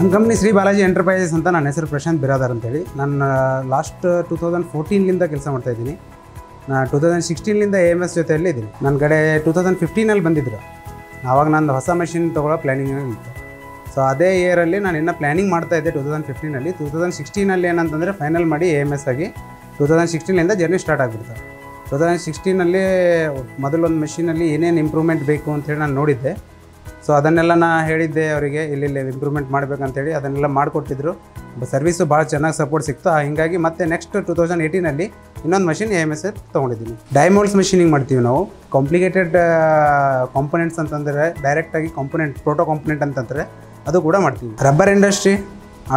ನಮ್ಮ company Shri Balaji enterprises ಅಂತ ನನ್ನ ಹೆಸರು ಪ್ರಶಾಂತ್ ಬಿರಾದಾರ್ ಅಂತೇಳಿ ನಾನು ಲಾಸ್ಟ್ ಟೂ ತೌಸಂಡ್ ಫೋರ್ಟೀನ್ಲಿಂದ ಕೆಲಸ ಮಾಡ್ತಾ ಇದ್ದೀನಿ. ನಾನು ಟೂ ತೌಸಂಡ್ ಸಿಕ್ಸ್ಟೀನ್ಲಿಂದ ಎ ಎಂ ಎಸ್ ಜೊತೆಯಲ್ಲಿ ಇದ್ದೀನಿ. ನನ್ನ ಕಡೆ ಟೂ ತೌಸಂಡ್ ಫಿಫ್ಟೀನಲ್ಲಿ ಬಂದಿದ್ದರು ಆವಾಗ ನಾನು ಹೊಸ ಮೆಷಿನ್ ತೊಗೊಳ್ಳೋ ಪ್ಲ್ಯಾನಿಂಗ್ ಇತ್ತು. ಸೊ ಅದೇ ಇಯರಲ್ಲಿ ನಾನು ಇನ್ನೂ ಪ್ಲ್ಯಾನಿಂಗ್ ಮಾಡ್ತಾ ಇದ್ದೆ ಟೂ ತೌಸಂಡ್ ಫಿಫ್ಟೀನಲ್ಲಿ ಟೂ ತೌಸಂಡ್ ಸಿಕ್ಸ್ಟೀನಲ್ಲಿ ಏನಂತಂದರೆ ಫೈನಲ್ ಮಾಡಿ ಎ ಎಂ ಎಸ್ ಆಗಿ ಟೂ ತೌಸಂಡ್ ಸಿಕ್ಸ್ಟೀನಿಂದ ಜರ್ನಿ ಸ್ಟಾರ್ಟ್ ಆಗಿಬಿಡ್ತು. ಟೂ ತೌಸಂಡ್ ಸಿಕ್ಸ್ಟೀನಲ್ಲಿ ಮೊದಲೊಂದು ಮೆಷಿನಲ್ಲಿ ಏನೇನು ಇಂಪ್ರೂವ್ಮೆಂಟ್ ಬೇಕು ಅಂತೇಳಿ ನಾನು ನೋಡಿದ್ದೆ. ಸೊ ಅದನ್ನೆಲ್ಲ ನಾ ಹೇಳಿದ್ದೆ ಅವರಿಗೆ, ಇಲ್ಲಿ ಇಂಪ್ರೂವ್ಮೆಂಟ್ ಮಾಡಬೇಕಂತೇಳಿ ಅದನ್ನೆಲ್ಲ ಮಾಡಿಕೊಟ್ಟಿದ್ರು. ಸರ್ವಿಸು ಭಾಳ ಚೆನ್ನಾಗಿ ಸಪೋರ್ಟ್ ಸಿಕ್ತು. ಹಿಂಗಾಗಿ ಮತ್ತೆ ನೆಕ್ಸ್ಟ್ ಟೂ ತೌಸಂಡ್ ಏಯ್ಟೀನಲ್ಲಿ ಇನ್ನೊಂದು ಮಷಿನ್ ಎ ಎಂ ಎಸ್ ತೊಗೊಂಡಿದ್ದೀನಿ. ಡೈಮೋಲ್ಸ್ ಮಷಿನಿಂಗ್ ಮಾಡ್ತೀವಿ ನಾವು. ಕಾಂಪ್ಲಿಕೇಟೆಡ್ ಕಾಂಪೊನೆಂಟ್ಸ್ ಅಂತಂದರೆ ಡೈರೆಕ್ಟಾಗಿ ಕಾಂಪೊನೆಂಟ್ ಪ್ರೋಟೋ ಕಾಂಪೊನೆಂಟ್ ಅಂತಂದರೆ ಅದು ಕೂಡ ಮಾಡ್ತೀವಿ. Rubber industry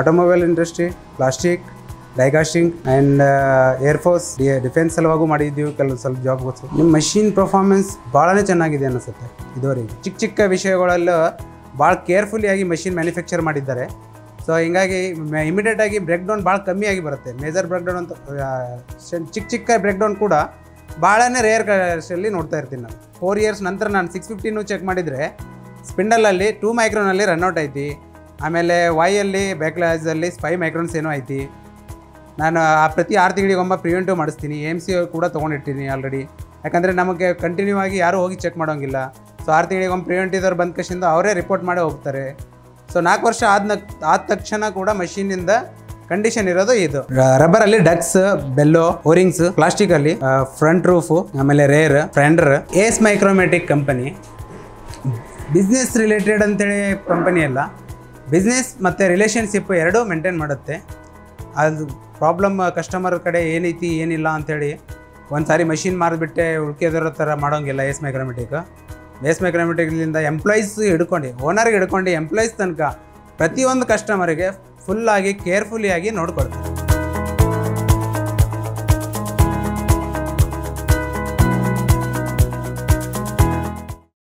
automobile industry plastic die casting and air force defence ಸಲುವಾಗೂ ಮಾಡಿದ್ದೀವಿ, ಕೆಲವು ಸ್ವಲ್ಪ ಜಾಬ್ಗೋಸ್ಕರ ನಿಮ್ಮ ಮಷಿನ್ ಪರ್ಫಾರ್ಮೆನ್ಸ್ ಭಾಳನೇ ಚೆನ್ನಾಗಿದೆ ಅನಿಸುತ್ತೆ ಇದುವರೆಗೆ. ಚಿಕ್ಕ ಚಿಕ್ಕ ವಿಷಯಗಳಲ್ಲೂ ಭಾಳ ಕೇರ್ಫುಲ್ಲಿಯಾಗಿ ಮಷಿನ್ ಮ್ಯಾನುಫ್ಯಾಕ್ಚರ್ ಮಾಡಿದ್ದಾರೆ. ಸೊ ಹಿಂಗಾಗಿ ಇಮಿಡಿಯೇಟಾಗಿ ಬ್ರೇಕ್ ಡೌನ್ ಭಾಳ ಕಮ್ಮಿ ಆಗಿ ಬರುತ್ತೆ. ಮೇಜರ್ ಬ್ರೇಕ್ ಡೌನ್ ಅಂತ ಚಿಕ್ಕ ಚಿಕ್ಕ ಬ್ರೇಕ್ ಡೌನ್ ಕೂಡ ಭಾಳನೇ ರೇರ್ ಅಲ್ಲಿ ನೋಡ್ತಾ ಇರ್ತೀನಿ ನಾನು. ಫೋರ್ ಇಯರ್ಸ್ ನಂತರ ನಾನು ಸಿಕ್ಸ್ ಫಿಫ್ಟಿನೂ ಚೆಕ್ ಮಾಡಿದರೆ ಸ್ಪಿಂಡಲಲ್ಲಿ ಟೂ ಮೈಕ್ರೋನಲ್ಲಿ ರನ್ಔಟ್ ಐತಿ ಆಮೇಲೆ ವೈಯಲ್ಲಿ ಬ್ಯಾಕ್ಲಾಸಲ್ಲಿ ಫೈವ್ ಮೈಕ್ರೋನ್ಸ್ ಏನೋ ಐತಿ ನಾನು ಆ ಪ್ರತಿ ಆರು ತಿಂಗಳಿಗೊಮ್ಮೆ ಪ್ರಿವೆಂಟಿವ್ ಮಾಡಿಸ್ತೀನಿ. ಎಂ ಸಿ ಕೂಡ ತೊಗೊಂಡಿರ್ತೀನಿ ಆಲ್ರೆಡಿ ಯಾಕಂದರೆ ನಮಗೆ ಕಂಟಿನ್ಯೂ ಆಗಿ ಯಾರೂ ಹೋಗಿ ಚೆಕ್ ಮಾಡೋಂಗಿಲ್ಲ. ಸೊ ಆರು ತಿಂಗಳಿಗೊಮ್ಮೆ ಪ್ರಿವೆಂಟಿವ್ದವ್ರು ಬಂದ ಕಷಿಂದ ಅವರೇ ರಿಪೋರ್ಟ್ ಮಾಡೇ ಹೋಗ್ತಾರೆ. ಸೊ ನಾಲ್ಕು ವರ್ಷ ಆದ ಆದ ತಕ್ಷಣ ಕೂಡ ಮಷೀನಿಂದ ಕಂಡೀಷನ್ ಇರೋದು ಇದು. ರಬ್ಬರಲ್ಲಿ ಡಕ್ಸ್ ಬೆಲ್ಲೋ ಓರಿಂಗ್ಸ್ ಪ್ಲಾಸ್ಟಿಕಲ್ಲಿ ಫ್ರಂಟ್ ರೂಫ್ ಆಮೇಲೆ rear fender Ace Micromatic company business related ಅಂತೇಳಿ ಕಂಪನಿ ಅಲ್ಲ. ಬಿಸ್ನೆಸ್ ಮತ್ತು ರಿಲೇಷನ್ಶಿಪ್ ಎರಡೂ ಮೇಂಟೈನ್ ಮಾಡುತ್ತೆ. ಅದು ಪ್ರಾಬ್ಲಮ್ ಕಸ್ಟಮರ್ ಕಡೆ ಏನೈತಿ, ಏನಿಲ್ಲ ಅಂಥೇಳಿ ಒಂದು ಸಾರಿ ಮಷಿನ್ ಮಾರಿಬಿಟ್ಟೆ ಉಳ್ಕೆದರ ಥರ ಮಾಡೋಂಗಿಲ್ಲ ಎಸ್ ಮೈಕ್ರೋಮೆಟಿಕ್ ಎಸ್ ಮೈಕ್ರೋಮೆಟಿಕ್ಲಿಂದ ಎಂಪ್ಲಾಯೀಸ್ ಹಿಡ್ಕೊಂಡು ಓನರ್ಗೆ ಹಿಡ್ಕೊಂಡು ಎಂಪ್ಲಾಯೀಸ್ ತನಕ ಪ್ರತಿಯೊಂದು ಕಸ್ಟಮರಿಗೆ ಫುಲ್ಲಾಗಿ ಕೇರ್ಫುಲ್ಲಿಯಾಗಿ ನೋಡ್ಕೊಳ್ತಾರೆ.